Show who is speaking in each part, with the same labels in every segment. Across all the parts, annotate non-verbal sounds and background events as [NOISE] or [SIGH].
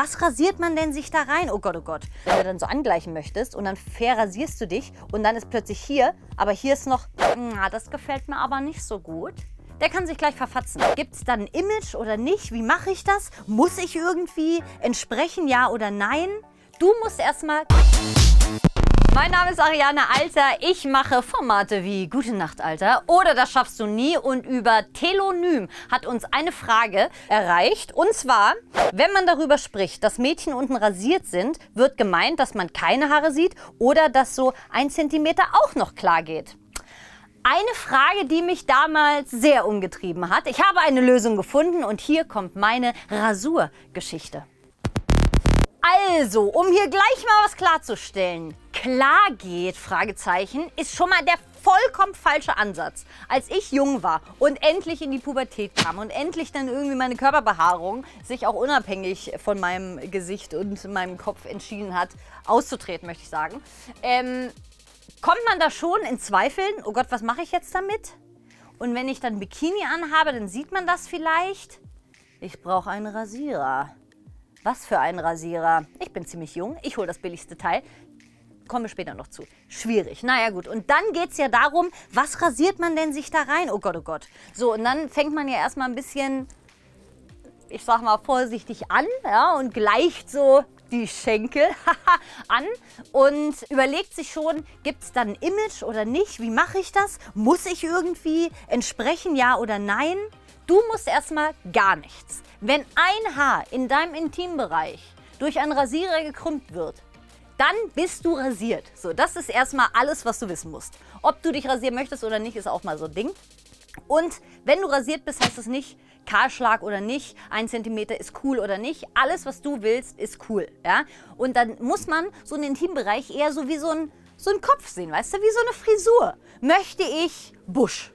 Speaker 1: Was rasiert man denn sich da rein? Oh Gott, oh Gott. Wenn du dann so angleichen möchtest und dann fair rasierst du dich und dann ist plötzlich hier, aber hier ist noch, na, das gefällt mir aber nicht so gut. Der kann sich gleich verfatzen. Gibt es dann ein Image oder nicht? Wie mache ich das? Muss ich irgendwie entsprechen, ja oder nein? Du musst erstmal... Mein Name ist Ariane Alter. Ich mache Formate wie Gute Nacht, Alter oder Das schaffst du nie. Und über Telonym hat uns eine Frage erreicht. Und zwar, wenn man darüber spricht, dass Mädchen unten rasiert sind, wird gemeint, dass man keine Haare sieht oder dass so ein Zentimeter auch noch klar geht. Eine Frage, die mich damals sehr umgetrieben hat. Ich habe eine Lösung gefunden und hier kommt meine Rasurgeschichte. Also, um hier gleich mal was klarzustellen. Klar geht, Fragezeichen, ist schon mal der vollkommen falsche Ansatz. Als ich jung war und endlich in die Pubertät kam und endlich dann irgendwie meine Körperbehaarung sich auch unabhängig von meinem Gesicht und meinem Kopf entschieden hat, auszutreten, möchte ich sagen, ähm, kommt man da schon in Zweifeln, oh Gott, was mache ich jetzt damit? Und wenn ich dann Bikini anhabe, dann sieht man das vielleicht. Ich brauche einen Rasierer. Was für ein Rasierer? Ich bin ziemlich jung, ich hole das billigste Teil. Komme später noch zu. Schwierig. Naja gut, und dann geht es ja darum, was rasiert man denn sich da rein? Oh Gott, oh Gott. So, und dann fängt man ja erstmal ein bisschen, ich sag mal vorsichtig an ja, und gleicht so die Schenkel [LAUGHS] an und überlegt sich schon, gibt es dann ein Image oder nicht? Wie mache ich das? Muss ich irgendwie entsprechen, ja oder nein? Du musst erstmal gar nichts. Wenn ein Haar in deinem Intimbereich durch einen Rasierer gekrümmt wird, dann bist du rasiert. So, das ist erstmal alles, was du wissen musst. Ob du dich rasieren möchtest oder nicht, ist auch mal so ein Ding. Und wenn du rasiert bist, heißt es nicht, Kahlschlag oder nicht, ein Zentimeter ist cool oder nicht. Alles, was du willst, ist cool. Ja? Und dann muss man so einen Intimbereich eher so wie so ein, so ein Kopf sehen, weißt du, wie so eine Frisur. Möchte ich Busch?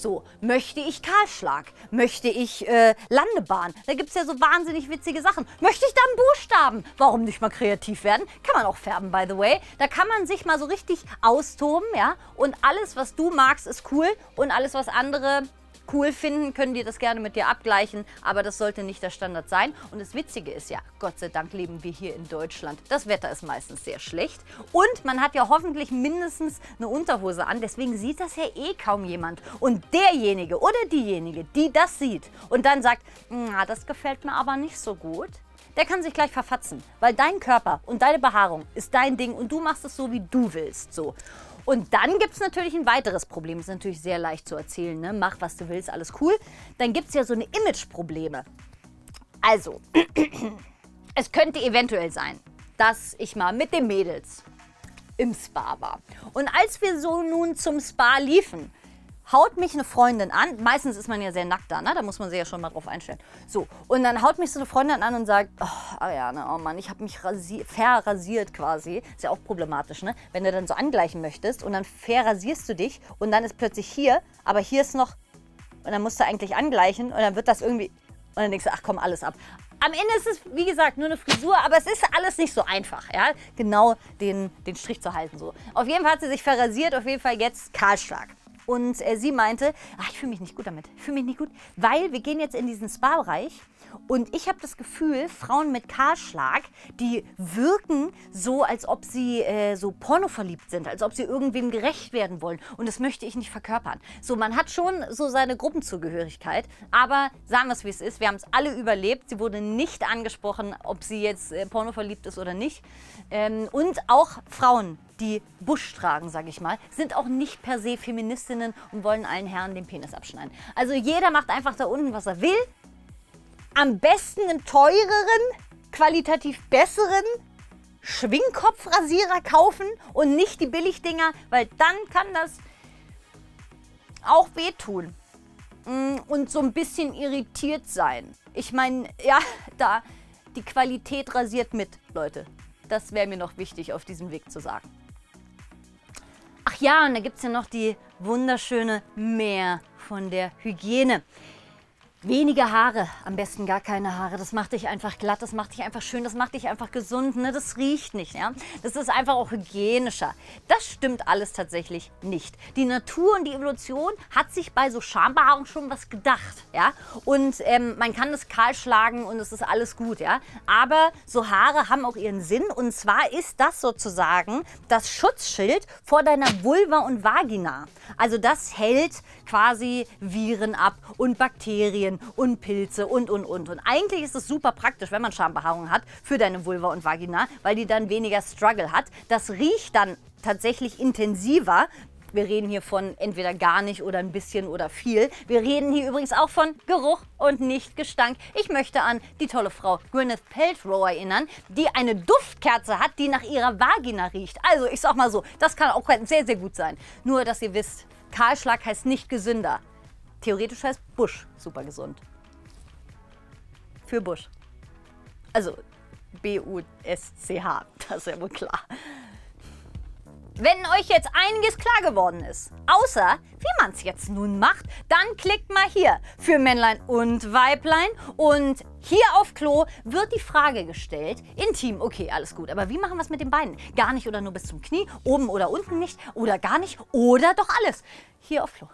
Speaker 1: So, möchte ich Kahlschlag? Möchte ich äh, Landebahn? Da gibt es ja so wahnsinnig witzige Sachen. Möchte ich da einen Buchstaben? Warum nicht mal kreativ werden? Kann man auch färben, by the way. Da kann man sich mal so richtig austoben, ja. Und alles, was du magst, ist cool. Und alles, was andere cool finden, können die das gerne mit dir abgleichen, aber das sollte nicht der Standard sein. Und das Witzige ist ja, Gott sei Dank leben wir hier in Deutschland. Das Wetter ist meistens sehr schlecht und man hat ja hoffentlich mindestens eine Unterhose an, deswegen sieht das ja eh kaum jemand. Und derjenige oder diejenige, die das sieht und dann sagt, na, das gefällt mir aber nicht so gut, der kann sich gleich verfatzen, weil dein Körper und deine Behaarung ist dein Ding und du machst es so, wie du willst. So. Und dann gibt es natürlich ein weiteres Problem. Ist natürlich sehr leicht zu erzählen. Ne? Mach, was du willst, alles cool. Dann gibt es ja so eine Image-Probleme. Also, [CLEARS THROAT] es könnte eventuell sein, dass ich mal mit den Mädels im Spa war. Und als wir so nun zum Spa liefen, haut mich eine Freundin an. Meistens ist man ja sehr nackt da, ne? da muss man sich ja schon mal drauf einstellen. So, und dann haut mich so eine Freundin an und sagt, oh, Ariane, oh Mann, ich habe mich rasier verrasiert quasi. Ist ja auch problematisch, ne? Wenn du dann so angleichen möchtest und dann verrasierst du dich und dann ist plötzlich hier, aber hier ist noch, und dann musst du eigentlich angleichen und dann wird das irgendwie, und dann denkst du, ach komm, alles ab. Am Ende ist es, wie gesagt, nur eine Frisur, aber es ist alles nicht so einfach, ja, genau den, den Strich zu halten so. Auf jeden Fall hat sie sich verrasiert, auf jeden Fall jetzt Kahlschlag. Und äh, sie meinte, ach, ich fühle mich nicht gut damit. Ich fühle mich nicht gut, weil wir gehen jetzt in diesen Spa-Bereich und ich habe das Gefühl, Frauen mit Kahlschlag, die wirken so, als ob sie äh, so pornoverliebt sind, als ob sie irgendwem gerecht werden wollen. Und das möchte ich nicht verkörpern. So, man hat schon so seine Gruppenzugehörigkeit, aber sagen wir es, wie es ist. Wir haben es alle überlebt. Sie wurde nicht angesprochen, ob sie jetzt äh, pornoverliebt ist oder nicht. Ähm, und auch Frauen, die Busch tragen, sage ich mal, sind auch nicht per se Feministinnen und wollen allen Herren den Penis abschneiden. Also jeder macht einfach da unten, was er will am besten einen teureren, qualitativ besseren Schwingkopfrasierer kaufen und nicht die Billigdinger, weil dann kann das auch wehtun mm, und so ein bisschen irritiert sein. Ich meine, ja, da die Qualität rasiert mit, Leute. Das wäre mir noch wichtig auf diesem Weg zu sagen. Ja, und da gibt es ja noch die wunderschöne Mehr von der Hygiene. Weniger Haare, am besten gar keine Haare. Das macht dich einfach glatt, das macht dich einfach schön, das macht dich einfach gesund. Ne? Das riecht nicht. Ja? Das ist einfach auch hygienischer. Das stimmt alles tatsächlich nicht. Die Natur und die Evolution hat sich bei so Schambehaarung schon was gedacht. Ja? Und ähm, man kann das kahl schlagen und es ist alles gut. Ja? Aber so Haare haben auch ihren Sinn. Und zwar ist das sozusagen das Schutzschild vor deiner Vulva und Vagina. Also das hält quasi Viren ab und Bakterien Bakterien und Pilze und, und, und. Und eigentlich ist es super praktisch, wenn man Schambehaarung hat für deine Vulva und Vagina, weil die dann weniger Struggle hat. Das riecht dann tatsächlich intensiver, wir reden hier von entweder gar nicht oder ein bisschen oder viel. Wir reden hier übrigens auch von Geruch und nicht Gestank. Ich möchte an die tolle Frau Gwyneth Paltrow erinnern, die eine Duftkerze hat, die nach ihrer Vagina riecht. Also ich sag mal so, das kann auch sehr, sehr gut sein. Nur, dass ihr wisst, Kahlschlag heißt nicht gesünder. Theoretisch heißt Busch super gesund. Für Busch. Also B-U-S-C-H, [LAUGHS] das ist ja wohl klar. Wenn euch jetzt einiges klar geworden ist, außer wie man es jetzt nun macht, dann klickt mal hier für Männlein und Weiblein und hier auf Klo wird die Frage gestellt, intim, okay, alles gut, aber wie machen wir es mit den Beinen? Gar nicht oder nur bis zum Knie, oben oder unten nicht oder gar nicht oder doch alles? Hier auf Klo.